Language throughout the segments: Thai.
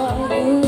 Oh.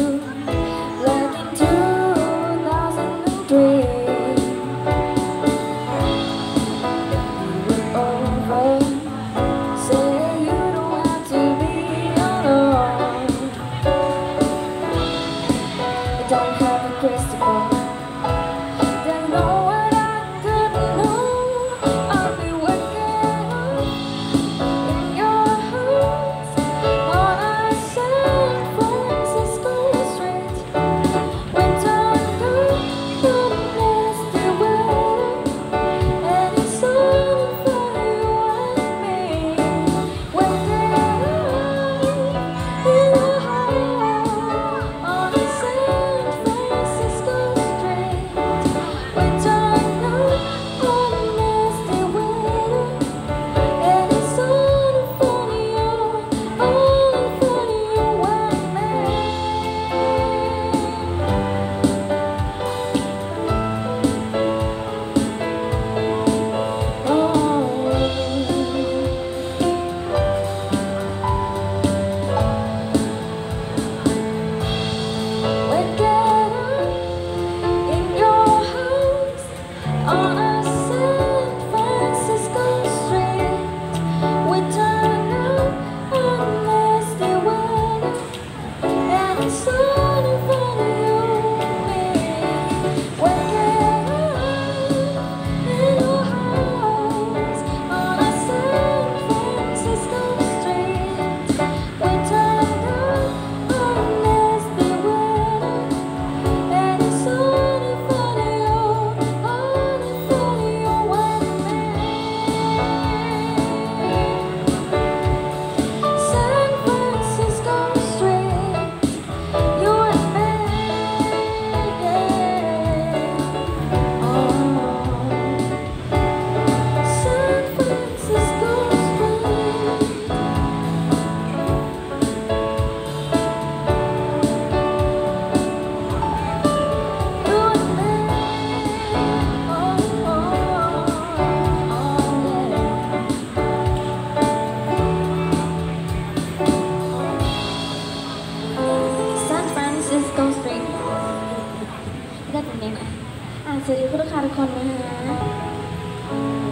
สวัสดีคุณลูกค้าทุกคนนะคะ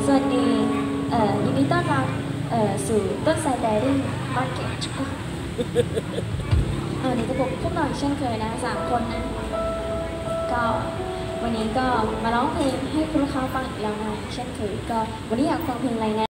สวัสดีเอ่อยินดีต้อนรับเอ่อสู่ต้นสาย Dairy Market เออนี่ก็ผมพวกเอาเช่นเคยนะสามคนนะ ก็วันนี้ก็มาร้องเพลงให้คุณลูกค้าฟังอีกแล้วนะเช่นเคยก็วันนี้อยากฟังเพลงอะไรนะ